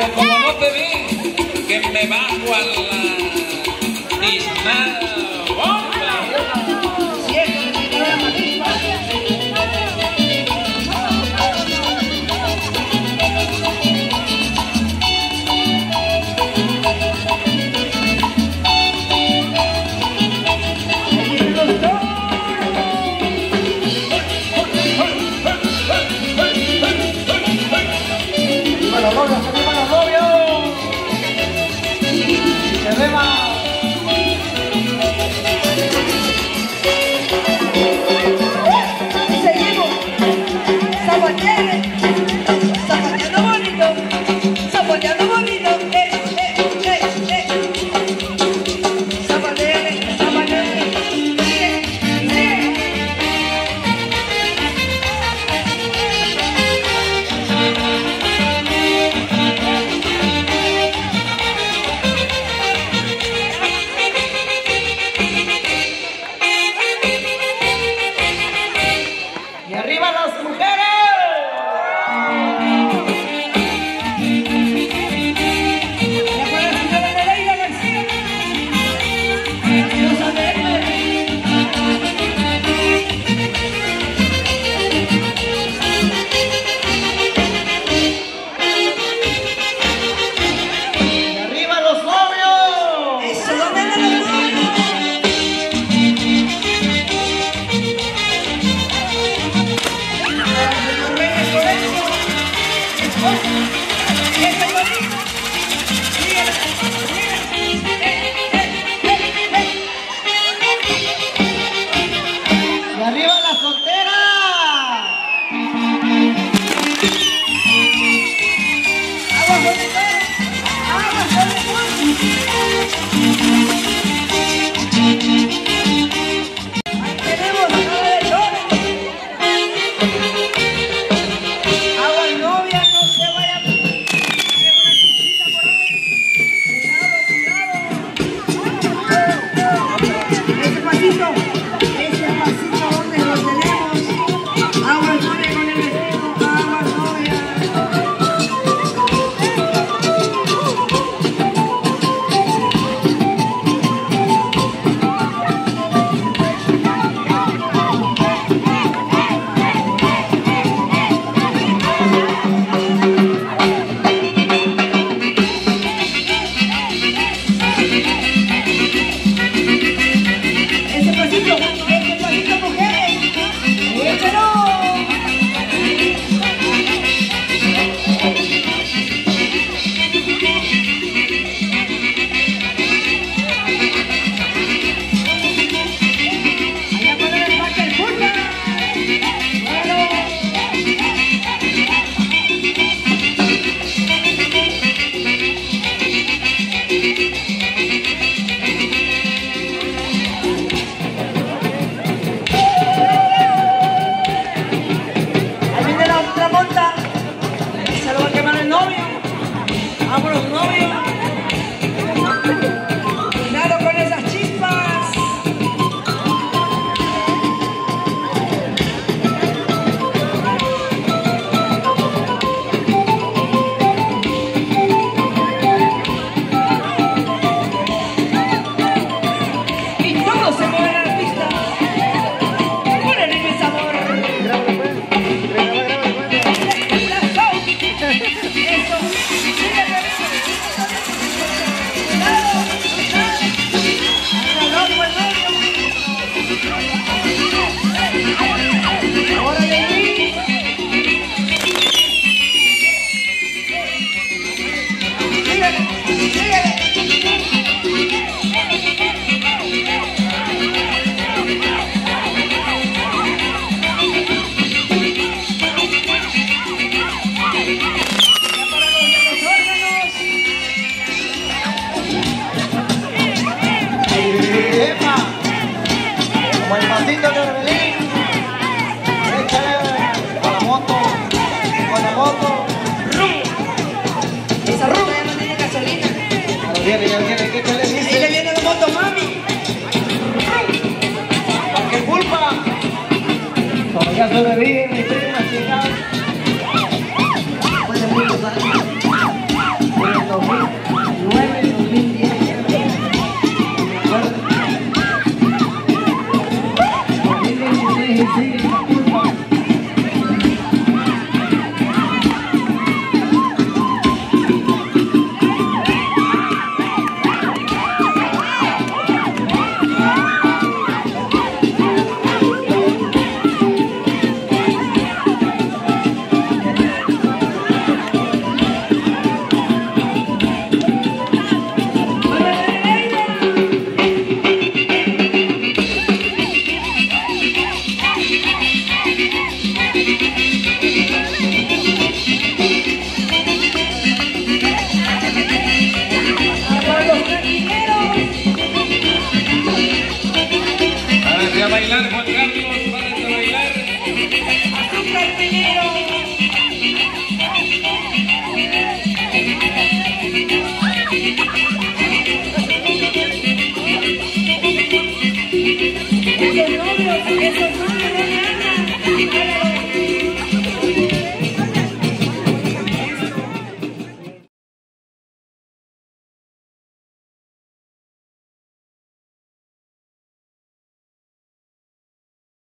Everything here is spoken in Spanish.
Pero como no te vi, que me bajo a la... better. viene, ¿qué le dice? Ahí le viene la moto, mami. ¡Ay! Culpa!